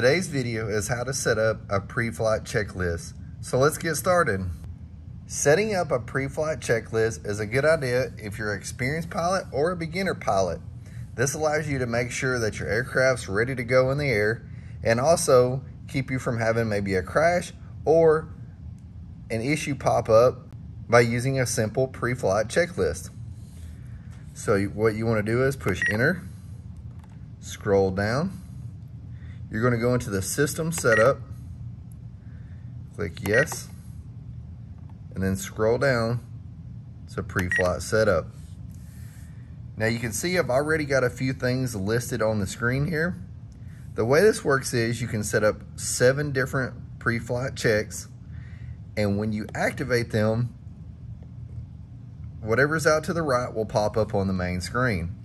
Today's video is how to set up a pre-flight checklist. So let's get started. Setting up a pre-flight checklist is a good idea if you're an experienced pilot or a beginner pilot. This allows you to make sure that your aircraft's ready to go in the air and also keep you from having maybe a crash or an issue pop up by using a simple pre-flight checklist. So what you want to do is push enter, scroll down, you're going to go into the system setup, click yes, and then scroll down to pre-flight setup. Now you can see I've already got a few things listed on the screen here. The way this works is you can set up seven different pre-flight checks and when you activate them, whatever's out to the right will pop up on the main screen.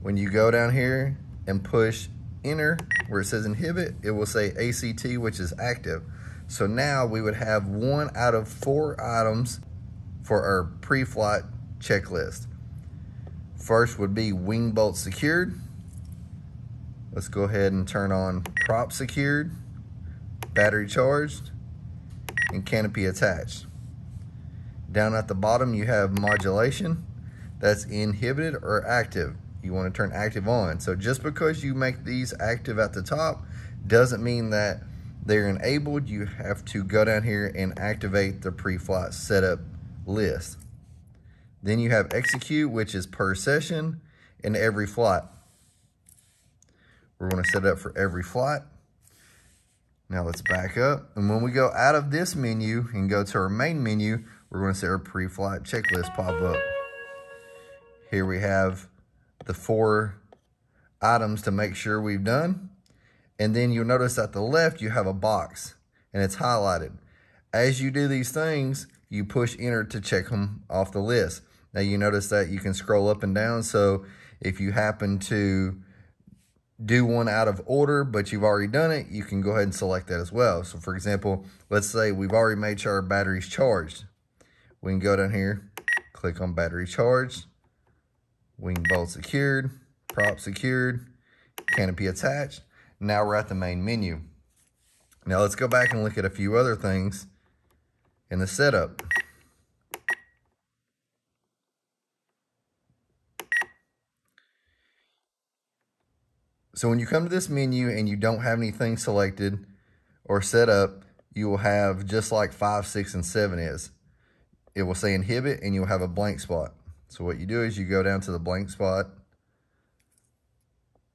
When you go down here and push enter where it says inhibit, it will say ACT, which is active. So now we would have one out of four items for our pre-flight checklist. First would be wing bolt secured. Let's go ahead and turn on prop secured, battery charged, and canopy attached. Down at the bottom, you have modulation. That's inhibited or active you want to turn active on. So just because you make these active at the top doesn't mean that they're enabled. You have to go down here and activate the pre-flight setup list. Then you have execute, which is per session and every flight. We're going to set it up for every flight. Now let's back up. And when we go out of this menu and go to our main menu, we're going to see our pre-flight checklist pop up. Here we have the four items to make sure we've done. And then you'll notice at the left, you have a box and it's highlighted. As you do these things, you push enter to check them off the list. Now you notice that you can scroll up and down. So if you happen to do one out of order, but you've already done it, you can go ahead and select that as well. So for example, let's say we've already made sure our battery's charged. We can go down here, click on battery charged, wing bolt secured, prop secured, canopy attached. Now we're at the main menu. Now let's go back and look at a few other things in the setup. So when you come to this menu and you don't have anything selected or set up, you will have just like 5, 6, and 7 is. It will say inhibit and you'll have a blank spot. So what you do is you go down to the blank spot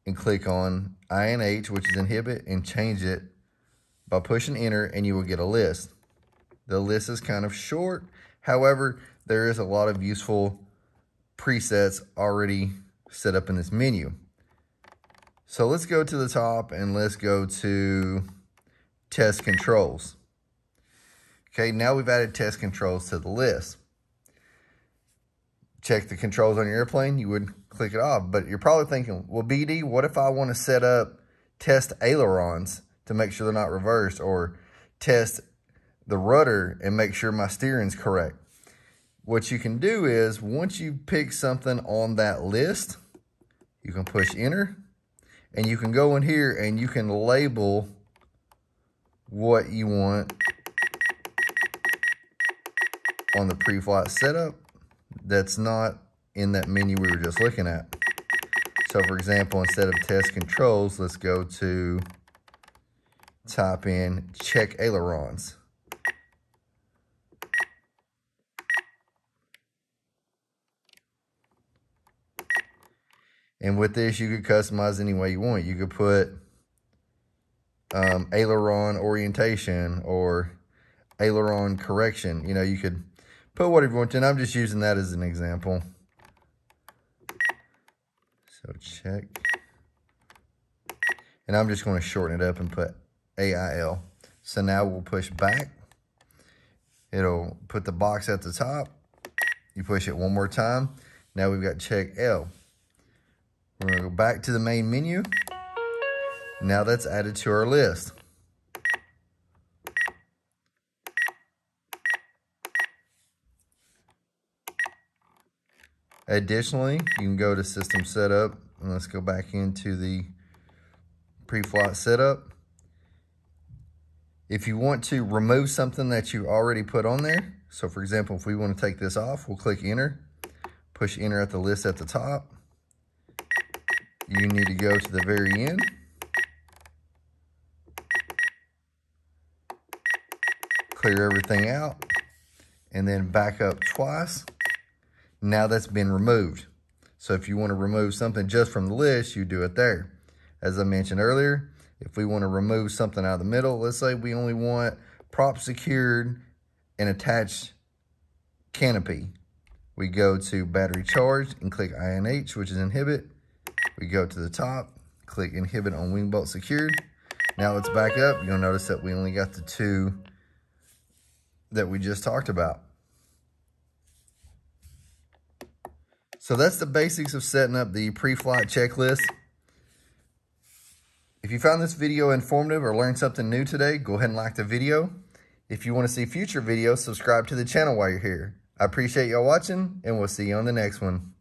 and click on INH, which is inhibit, and change it by pushing enter, and you will get a list. The list is kind of short. However, there is a lot of useful presets already set up in this menu. So let's go to the top and let's go to test controls. Okay, now we've added test controls to the list check the controls on your airplane, you would click it off. But you're probably thinking, well, BD, what if I want to set up test ailerons to make sure they're not reversed or test the rudder and make sure my steering's correct? What you can do is once you pick something on that list, you can push enter and you can go in here and you can label what you want on the pre-flight setup that's not in that menu we were just looking at. So for example, instead of test controls, let's go to type in check ailerons. And with this, you could customize any way you want. You could put um, aileron orientation or aileron correction. You know, you could put whatever you want to. I'm just using that as an example. So check. And I'm just going to shorten it up and put AIL. So now we'll push back. It'll put the box at the top. You push it one more time. Now we've got check L. We're going to go back to the main menu. Now that's added to our list. Additionally, you can go to system setup and let's go back into the pre-flight setup. If you want to remove something that you already put on there, so for example, if we want to take this off, we'll click enter, push enter at the list at the top. You need to go to the very end. Clear everything out and then back up twice. Now that's been removed. So if you want to remove something just from the list, you do it there. As I mentioned earlier, if we want to remove something out of the middle, let's say we only want prop secured and attached canopy. We go to battery charged and click INH, which is inhibit. We go to the top, click inhibit on wing bolt secured. Now let's back up. You'll notice that we only got the two that we just talked about. So that's the basics of setting up the pre-flight checklist. If you found this video informative or learned something new today, go ahead and like the video. If you want to see future videos, subscribe to the channel while you're here. I appreciate y'all watching, and we'll see you on the next one.